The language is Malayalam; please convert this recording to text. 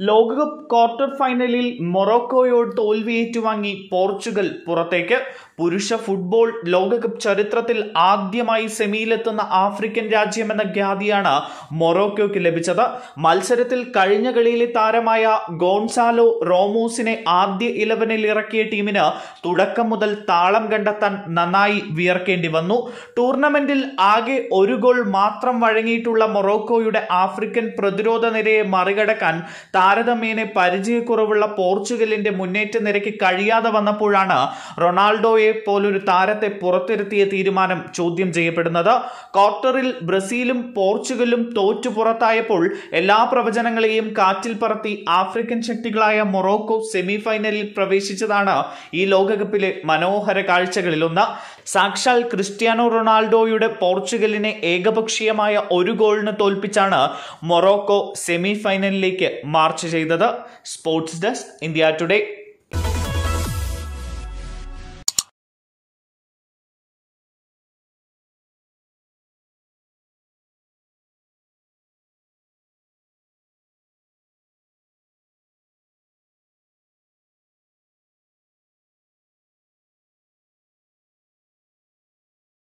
ലോകകപ്പ് ക്വാർട്ടർ ഫൈനലിൽ മൊറോക്കോയോട് തോൽവി ഏറ്റുവാങ്ങി പോർച്ചുഗൽ പുറത്തേക്ക്. പുരുഷ ഫുട്ബോൾ ലോകകപ്പ് ചരിത്രത്തിൽ ആദ്യമായി സെമിയിലെത്തുന്ന ആഫ്രിക്കൻ രാജ്യമെന്ന ഖ്യാതിയാണ് മൊറോക്കോയ്ക്ക് ലഭിച്ചത്. മത്സരത്തിൽ കഴിഞ്ഞ കളിയിലെ താരമായ ഗോൺസാലോ റോമോസിനെ ആദ്യ ഇലവനിൽ ഇറക്കിയ ടീമിന് തുടക്കം മുതൽ താളം കണ്ടെത്താൻ നന്നായി വിയർക്കേണ്ടി വന്നു. ടൂർണമെന്റിൽ ആകെ ഒരു ഗോൾ മാത്രം വഴങ്ങിയിട്ടുള്ള മൊറോക്കോയുടെ ആഫ്രിക്കൻ പ്രതിരോധ നിരയെ മറികടക്കാൻ താരതമ്യേന പരിചയക്കുറവുള്ള പോർച്ചുഗലിന്റെ മുന്നേറ്റ നിരക്ക് കഴിയാതെ വന്നപ്പോഴാണ് റൊണാൾഡോയെ പോലൊരു താരത്തെ പുറത്തിരുത്തിയ തീരുമാനം ചോദ്യം ചെയ്യപ്പെടുന്നത്. ക്വാർട്ടറിൽ ബ്രസീലും പോർച്ചുഗലും തോറ്റു പുറത്തായപ്പോൾ എല്ലാ പ്രവചനങ്ങളെയും കാറ്റിൽ പറത്തി ആഫ്രിക്കൻ ശക്തികളായ മൊറോക്കോ സെമി ഫൈനലിൽ പ്രവേശിച്ചതാണ് ഈ ലോകകപ്പിലെ മനോഹര കാഴ്ചകളിലൊന്ന്. സാക്ഷാൽ ക്രിസ്ത്യാനോ റൊണാൾഡോയുടെ പോർച്ചുഗലിനെ ഏകപക്ഷീയമായ ഒരു ഗോളിന് തോൽപ്പിച്ചാണ് മൊറോക്കോ സെമി ഫൈനലിലേക്ക് മാർച്ച് ചെയ്തത് സ്പോർട്സ് ഡെസ്ക് ഇന്ത്യ ടുഡേ.